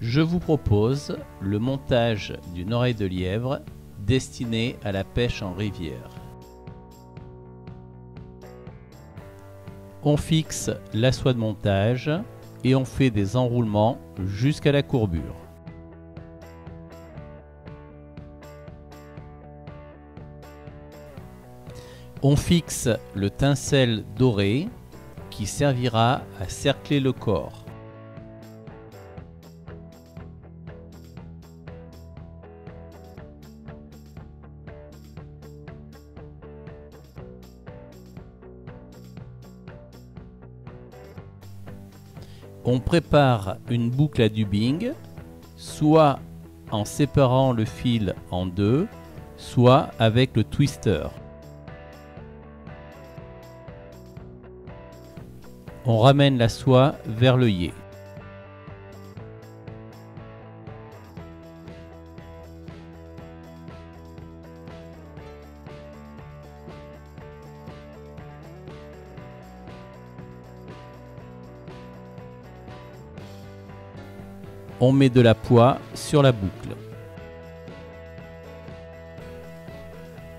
Je vous propose le montage d'une oreille de lièvre destinée à la pêche en rivière. On fixe la soie de montage et on fait des enroulements jusqu'à la courbure. On fixe le tincelle doré qui servira à cercler le corps. On prépare une boucle à dubbing, soit en séparant le fil en deux, soit avec le twister. On ramène la soie vers l'œillet. On met de la poix sur la boucle.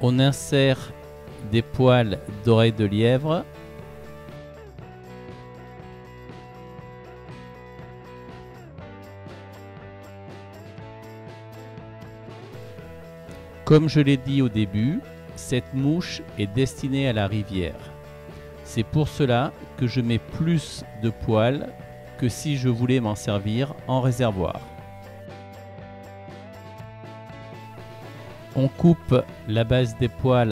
On insère des poils d'oreille de lièvre Comme je l'ai dit au début, cette mouche est destinée à la rivière. C'est pour cela que je mets plus de poils que si je voulais m'en servir en réservoir. On coupe la base des poils.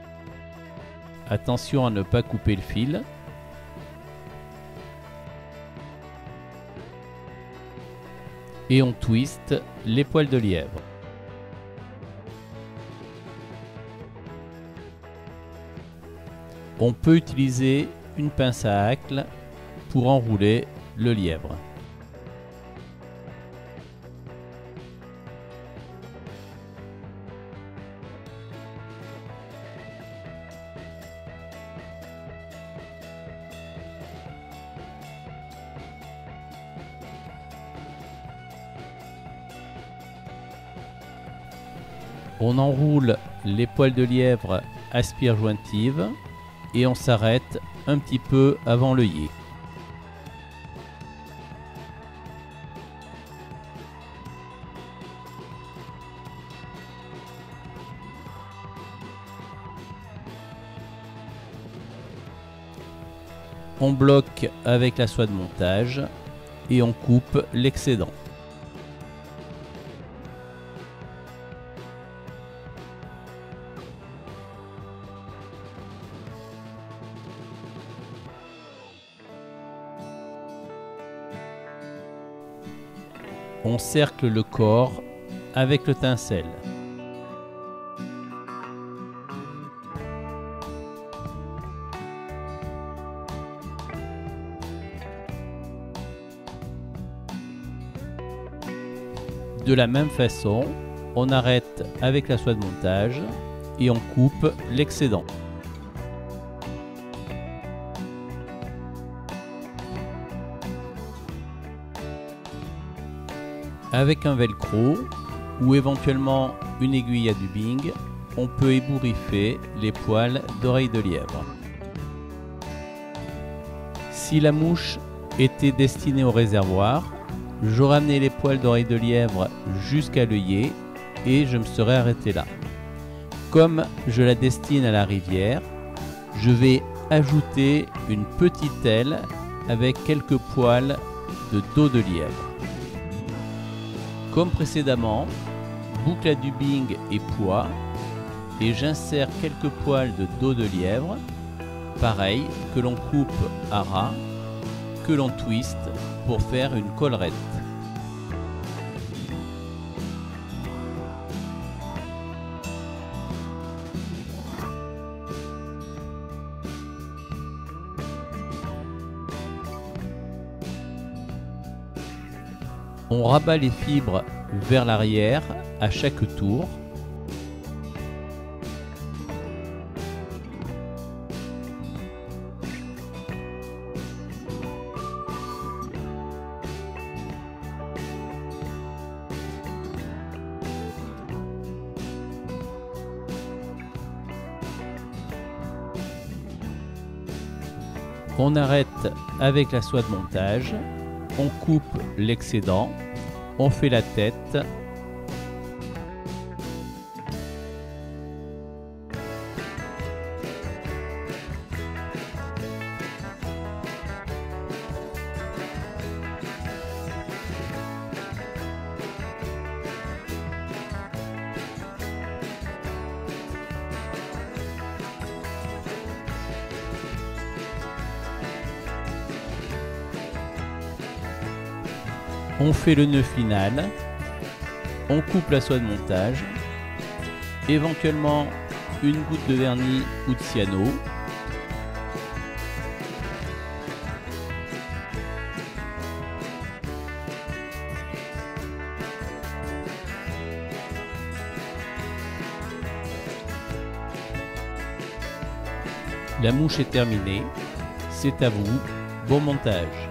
Attention à ne pas couper le fil. Et on twist les poils de lièvre. On peut utiliser une pince à hacle pour enrouler le lièvre. On enroule les poils de lièvre à spire jointive et on s'arrête un petit peu avant l'œillet. On bloque avec la soie de montage et on coupe l'excédent. On cercle le corps avec le tincelle. De la même façon, on arrête avec la soie de montage et on coupe l'excédent. Avec un velcro ou éventuellement une aiguille à dubbing, on peut ébouriffer les poils d'oreille de lièvre. Si la mouche était destinée au réservoir, j'aurais amené les poils d'oreille de lièvre jusqu'à l'œillet et je me serais arrêté là. Comme je la destine à la rivière, je vais ajouter une petite aile avec quelques poils de dos de lièvre. Comme précédemment, boucle à dubbing et poids, et j'insère quelques poils de dos de lièvre, pareil que l'on coupe à ras, que l'on twist pour faire une collerette. On rabat les fibres vers l'arrière à chaque tour. On arrête avec la soie de montage, on coupe l'excédent, on fait la tête On fait le nœud final, on coupe la soie de montage, éventuellement une goutte de vernis ou de cyano. La mouche est terminée, c'est à vous, bon montage